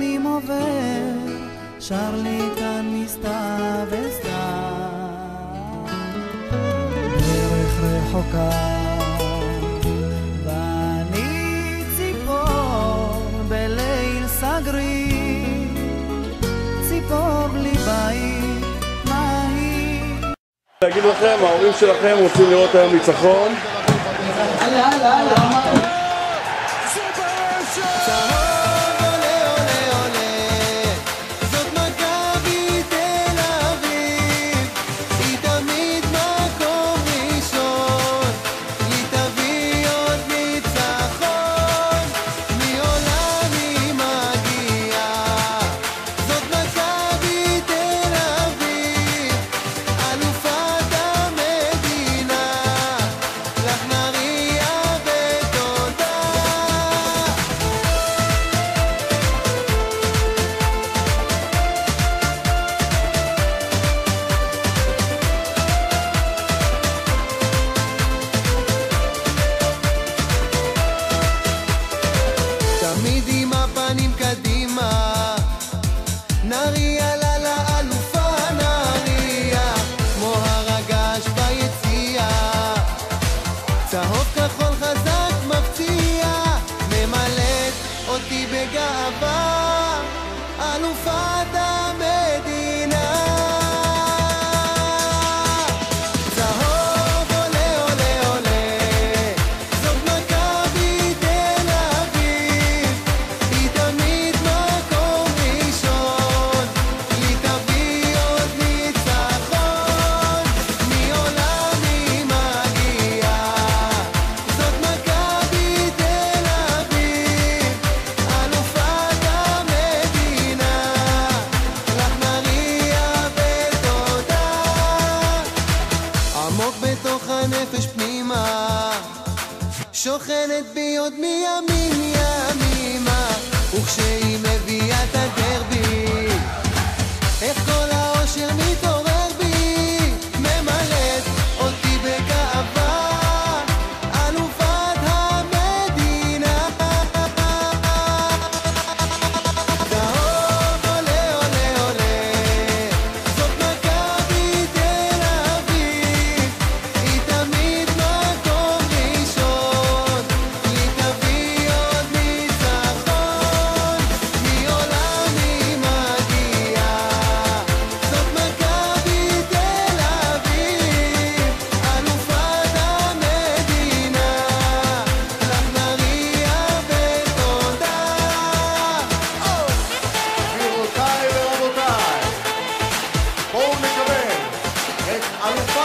ימים עובר, שר לי כאן מסתיו וסתיו. דרך רחוקה, ואני ציפור בליל סגרי, ציפור בלי בית, מה היא? להגיד לכם, ההורים שלכם רוצים לראות היום ניצחון. הלאה, הלאה, הלאה. עמוק בתוך הנפש פנימה. שוכנת בי עוד מימים ימימה וכשהיא מביאה את הדרבי איך כל האושר מתעורר? Paul Nicolet, ex-alumno